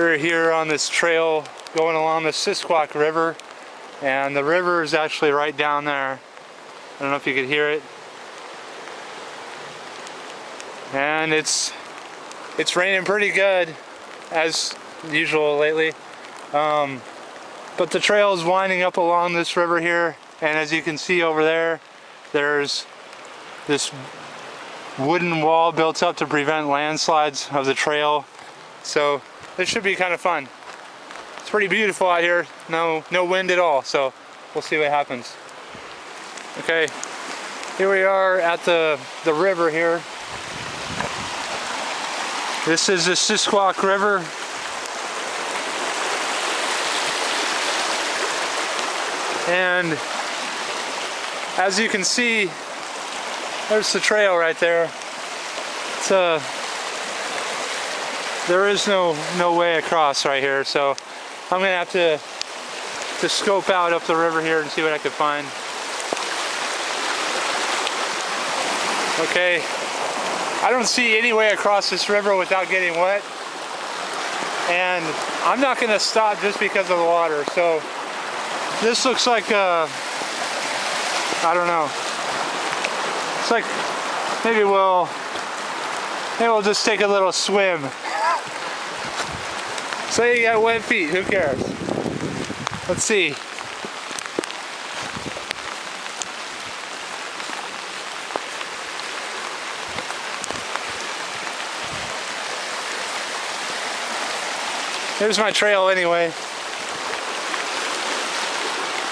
We're here on this trail going along the Sisquoc River and the river is actually right down there. I don't know if you could hear it. And it's it's raining pretty good as usual lately. Um, but the trail is winding up along this river here and as you can see over there there's this wooden wall built up to prevent landslides of the trail. So this should be kind of fun. It's pretty beautiful out here. No, no wind at all. So we'll see what happens. Okay, here we are at the, the river here. This is the Sisquoc River. And as you can see, there's the trail right there. It's a there is no no way across right here, so I'm gonna have to to scope out up the river here and see what I can find. Okay, I don't see any way across this river without getting wet, and I'm not gonna stop just because of the water. So this looks like a, I don't know. It's like maybe we'll maybe we'll just take a little swim. Say you got wet feet, who cares? Let's see. Here's my trail anyway.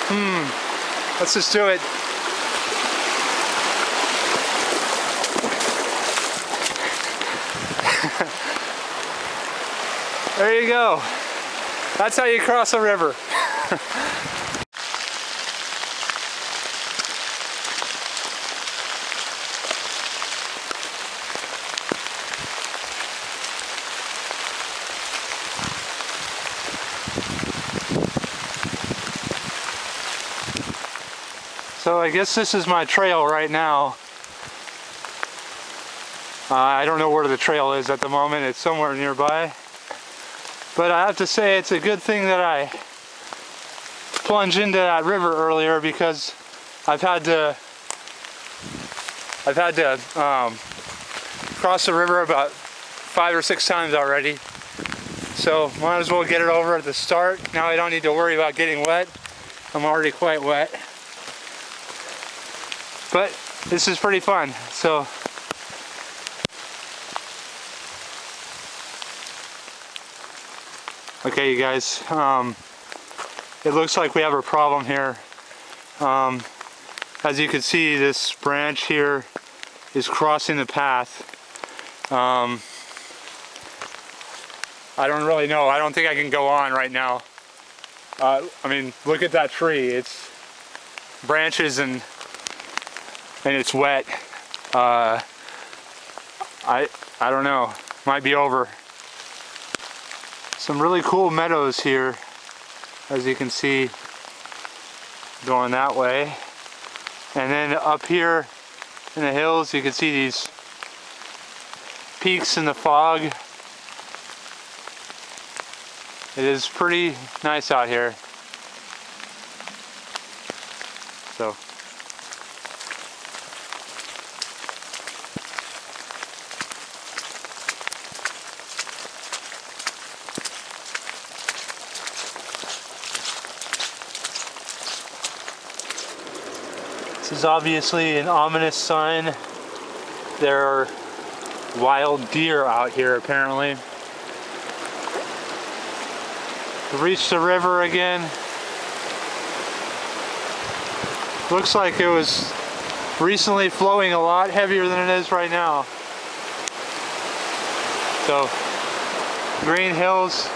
Hmm, let's just do it. There you go. That's how you cross a river. So I guess this is my trail right now. Uh, I don't know where the trail is at the moment. It's somewhere nearby. But I have to say it's a good thing that I plunged into that river earlier because I've had to I've had to um, cross the river about five or six times already. So might as well get it over at the start. Now I don't need to worry about getting wet. I'm already quite wet. But this is pretty fun. So Okay, you guys, um, it looks like we have a problem here. Um, as you can see, this branch here is crossing the path. Um, I don't really know. I don't think I can go on right now. Uh, I mean, look at that tree. It's branches and and it's wet. Uh, I I don't know. Might be over. Some really cool meadows here, as you can see, going that way. And then up here in the hills, you can see these peaks in the fog. It is pretty nice out here. This is obviously an ominous sign. There are wild deer out here apparently. Reached the river again. Looks like it was recently flowing a lot heavier than it is right now. So, Green Hills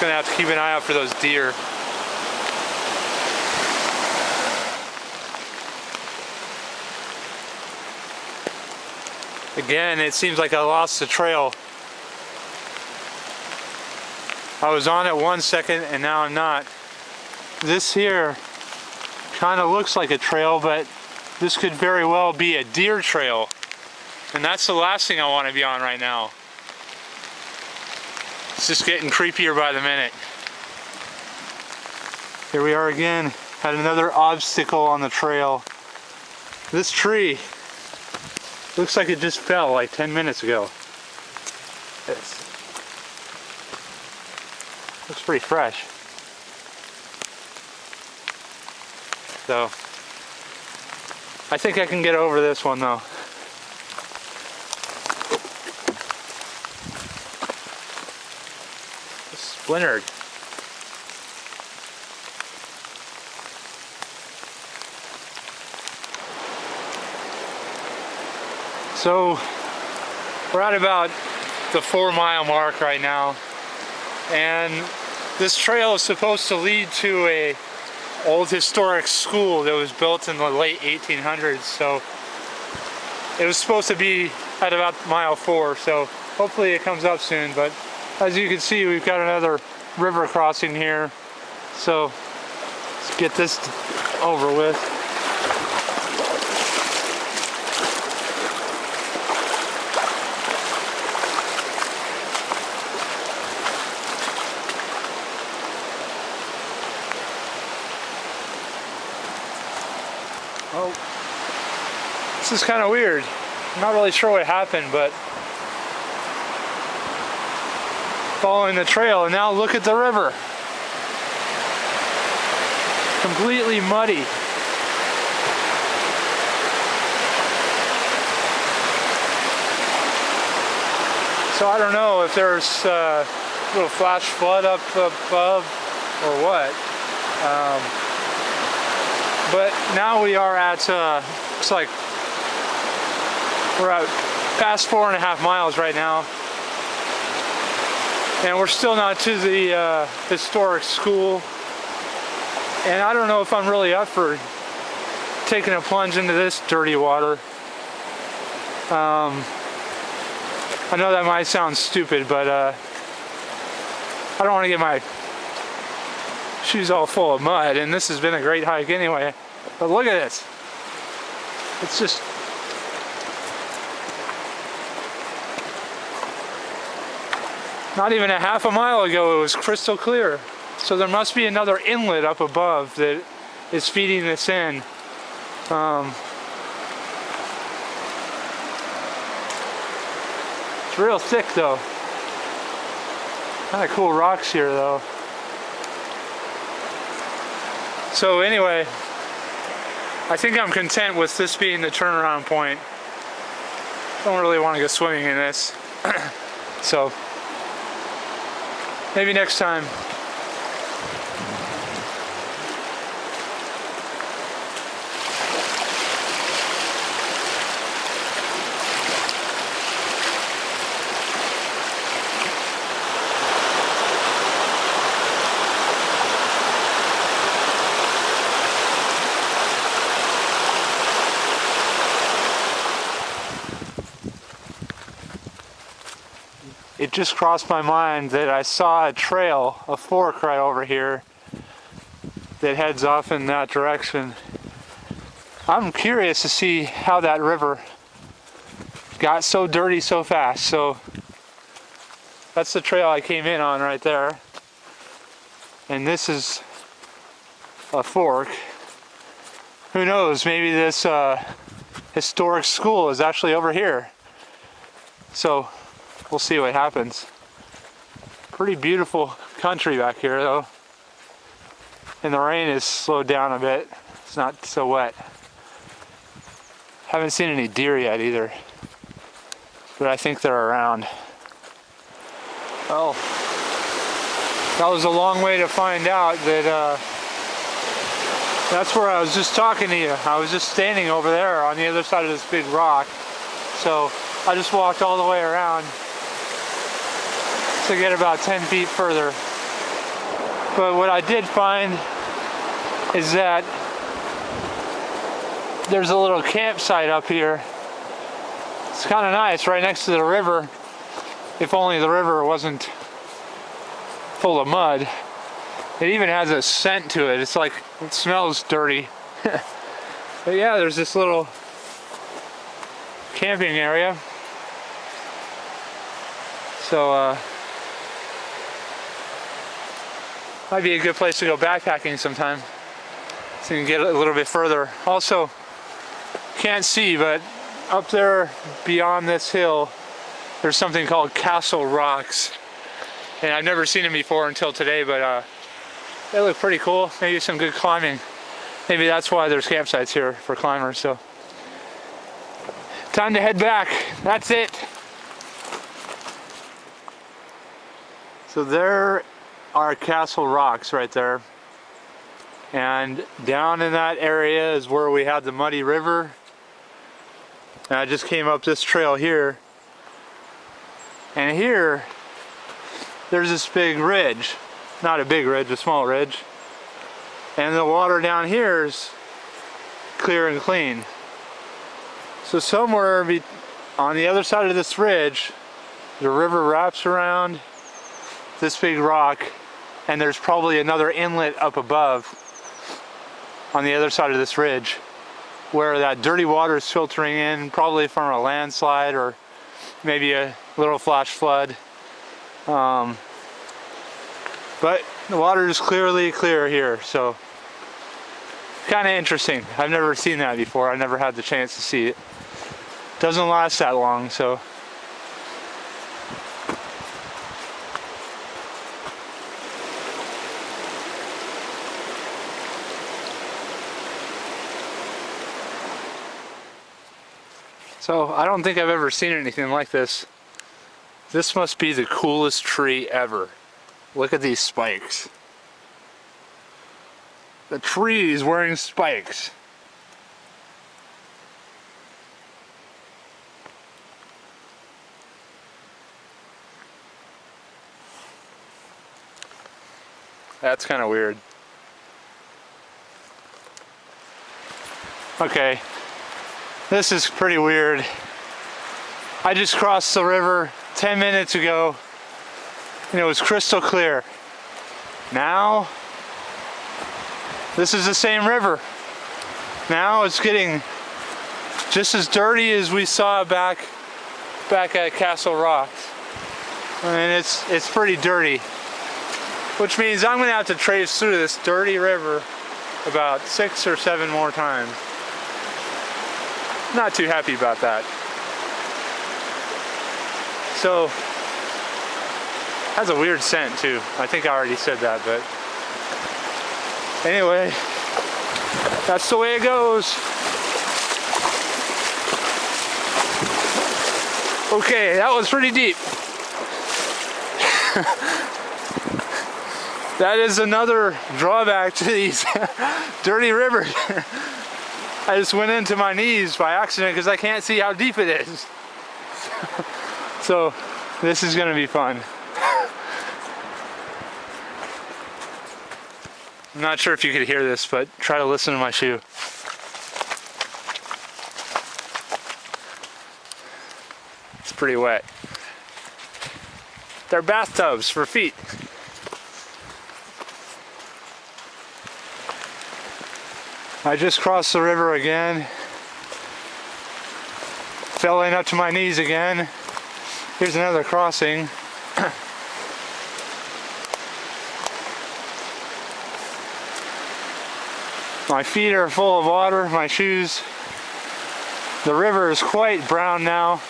gonna have to keep an eye out for those deer. Again, it seems like I lost the trail. I was on it one second and now I'm not. This here kind of looks like a trail, but this could very well be a deer trail. And that's the last thing I want to be on right now. It's just getting creepier by the minute. Here we are again at another obstacle on the trail. This tree looks like it just fell like 10 minutes ago. It's, looks pretty fresh. So, I think I can get over this one though. Splintered. So we're at about the four mile mark right now. And this trail is supposed to lead to a old historic school that was built in the late 1800s so it was supposed to be at about mile four. So hopefully it comes up soon but as you can see we've got another river crossing here. So let's get this over with. Oh, this is kind of weird. I'm not really sure what happened, but following the trail and now look at the river. Completely muddy. So I don't know if there's a little flash flood up above or what. Um, but now we are at, uh, like we're at past four and a half miles right now. And we're still not to the uh, historic school. And I don't know if I'm really up for taking a plunge into this dirty water. Um, I know that might sound stupid, but uh, I don't want to get my shoes all full of mud. And this has been a great hike anyway. But look at this. It's just Not even a half a mile ago it was crystal clear. So there must be another inlet up above that is feeding this in. Um, it's real thick though. Kind of cool rocks here though. So anyway, I think I'm content with this being the turnaround point. Don't really want to go swimming in this. so Maybe next time. It just crossed my mind that I saw a trail, a fork right over here that heads off in that direction. I'm curious to see how that river got so dirty so fast. So that's the trail I came in on right there. And this is a fork. Who knows, maybe this uh, historic school is actually over here. So we'll see what happens. Pretty beautiful country back here though. And the rain has slowed down a bit. It's not so wet. Haven't seen any deer yet either. But I think they're around. Oh, that was a long way to find out that uh, that's where I was just talking to you. I was just standing over there on the other side of this big rock. So I just walked all the way around to get about 10 feet further. But what I did find is that there's a little campsite up here. It's kind of nice right next to the river. If only the river wasn't full of mud. It even has a scent to it. It's like, it smells dirty. but yeah, there's this little camping area. So, uh, might be a good place to go backpacking sometime. So you can get a little bit further. Also, can't see, but up there beyond this hill, there's something called Castle Rocks. And I've never seen them before until today, but uh, they look pretty cool. Maybe some good climbing. Maybe that's why there's campsites here for climbers. So, time to head back. That's it. So there are Castle Rocks right there. And down in that area is where we had the muddy river. And I just came up this trail here. And here, there's this big ridge. Not a big ridge, a small ridge. And the water down here is clear and clean. So somewhere on the other side of this ridge, the river wraps around this big rock and there's probably another inlet up above on the other side of this ridge where that dirty water is filtering in probably from a landslide or maybe a little flash flood. Um, but the water is clearly clear here so kind of interesting. I've never seen that before. I never had the chance to see it. Doesn't last that long so So I don't think I've ever seen anything like this. This must be the coolest tree ever. Look at these spikes. The tree is wearing spikes. That's kind of weird. Okay, this is pretty weird. I just crossed the river 10 minutes ago and it was crystal clear. Now, this is the same river. Now it's getting just as dirty as we saw back back at Castle Rocks. And it's it's pretty dirty. Which means I'm gonna have to trace through this dirty river about six or seven more times. Not too happy about that. So, has a weird scent too. I think I already said that, but anyway, that's the way it goes. Okay, that was pretty deep. that is another drawback to these dirty rivers. I just went into my knees by accident because I can't see how deep it is. so this is gonna be fun. I'm not sure if you could hear this, but try to listen to my shoe. It's pretty wet. They're bathtubs for feet. I just crossed the river again. Fell in up to my knees again. Here's another crossing. my feet are full of water, my shoes. The river is quite brown now.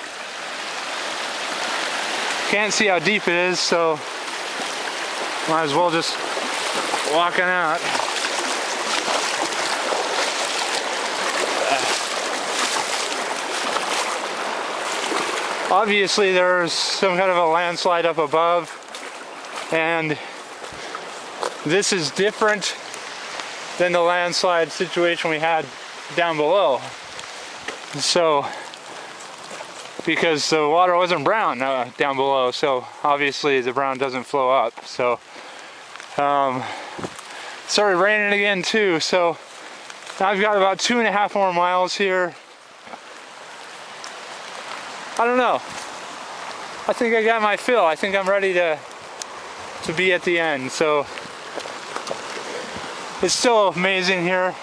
Can't see how deep it is, so might as well just walking out. Obviously there's some kind of a landslide up above and this is different than the landslide situation we had down below. So, because the water wasn't brown uh, down below, so obviously the brown doesn't flow up. So, um, started raining again too, so I've got about two and a half more miles here I don't know. I think I got my fill. I think I'm ready to to be at the end. So it's still amazing here.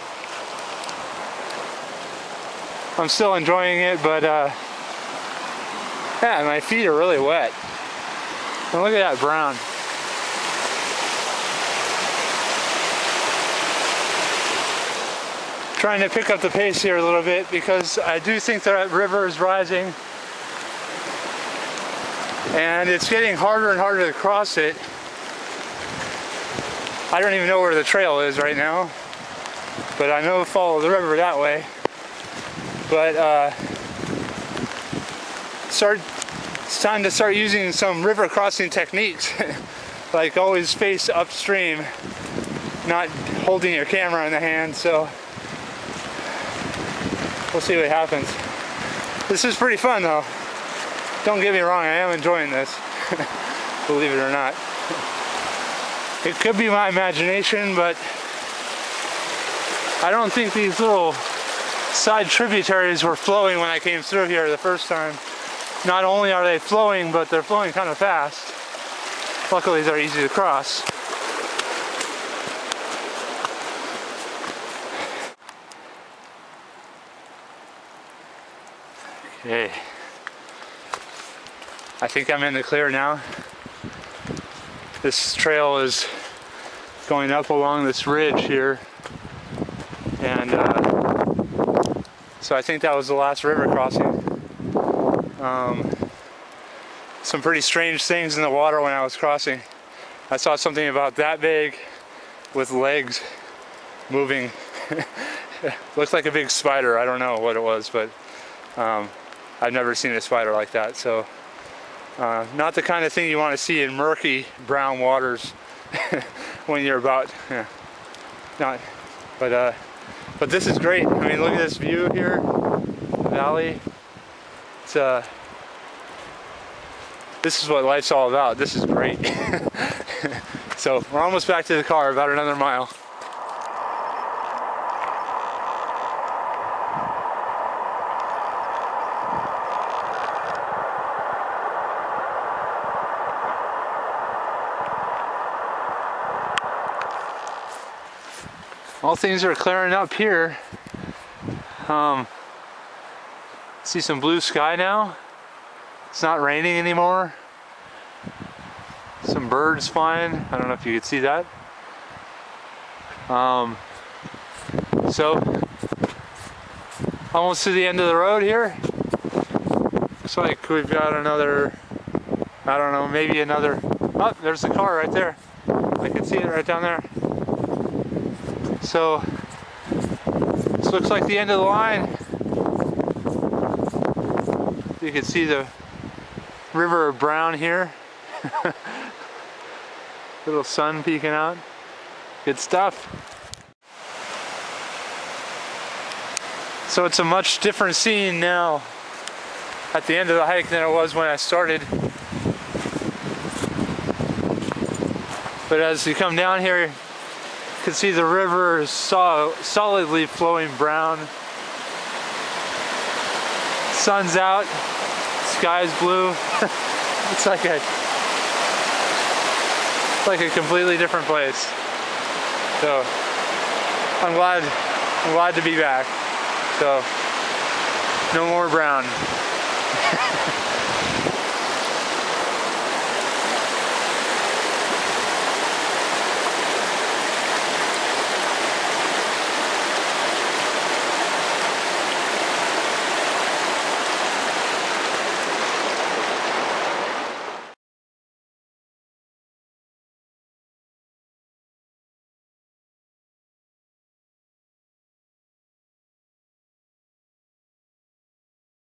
I'm still enjoying it, but uh, Yeah, my feet are really wet. And look at that brown. Trying to pick up the pace here a little bit because I do think that river is rising and it's getting harder and harder to cross it. I don't even know where the trail is right now, but I know follow the river that way. But uh, start, it's time to start using some river crossing techniques, like always face upstream, not holding your camera in the hand. So we'll see what happens. This is pretty fun though. Don't get me wrong, I am enjoying this, believe it or not. It could be my imagination, but I don't think these little side tributaries were flowing when I came through here the first time. Not only are they flowing, but they're flowing kind of fast. Luckily, they're easy to cross. Okay. I think I'm in the clear now. This trail is going up along this ridge here. And uh, so I think that was the last river crossing. Um, some pretty strange things in the water when I was crossing. I saw something about that big with legs moving. Looked like a big spider. I don't know what it was, but um, I've never seen a spider like that. So uh, not the kind of thing you want to see in murky brown waters when you're about, yeah, not, but uh, but this is great. I mean, look at this view here, valley. It's uh, this is what life's all about. This is great. so we're almost back to the car, about another mile. All things are clearing up here. Um, see some blue sky now. It's not raining anymore. Some birds flying. I don't know if you could see that. Um, so, almost to the end of the road here. Looks like we've got another, I don't know, maybe another, oh, there's the car right there. I can see it right down there. So this looks like the end of the line. You can see the river of brown here. Little sun peeking out. Good stuff. So it's a much different scene now at the end of the hike than it was when I started. But as you come down here, can see the river sol solidly flowing brown. Sun's out, sky's blue. it's like a like a completely different place. So I'm glad I'm glad to be back. So no more brown.